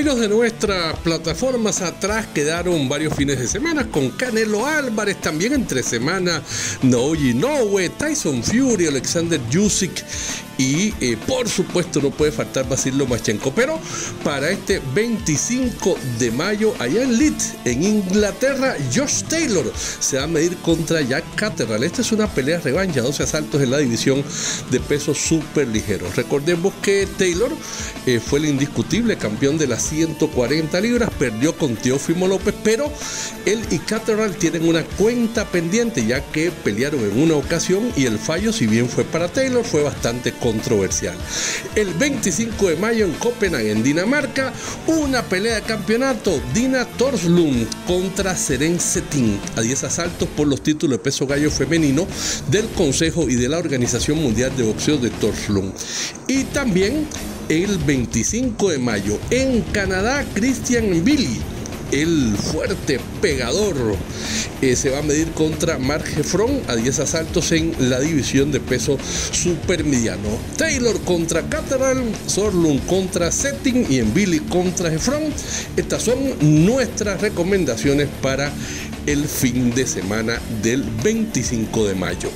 Amigos de nuestras plataformas, atrás quedaron varios fines de semana con Canelo Álvarez, también entre semana Naoyi Noe, Tyson Fury, Alexander Yusik y eh, por supuesto no puede faltar Basil Lomachenko. Pero para este 25 de mayo, allá en Leeds, en Inglaterra, Josh Taylor se va a medir contra Jack Catterall. Esta es una pelea revancha, 12 asaltos en la división de pesos súper ligeros. Recordemos que Taylor eh, fue el indiscutible campeón de las 140 libras, perdió con Teófimo López, pero él y Catterall tienen una cuenta pendiente ya que pelearon en una ocasión y el fallo, si bien fue para Taylor, fue bastante controversial. El 25 de mayo en Copenhague, en Dinamarca, una pelea de campeonato. Dina Torslund contra Seren Setin a 10 asaltos por los títulos de peso gallo femenino del Consejo y de la Organización Mundial de Boxeo de Torslund. Y también el 25 de mayo en Canadá, Christian Billy el fuerte pegador eh, se va a medir contra Mark Hefron a 10 asaltos en la división de peso supermediano. Taylor contra Cateral, Sorlund contra Setting y en Billy contra Hefron. Estas son nuestras recomendaciones para el fin de semana del 25 de mayo.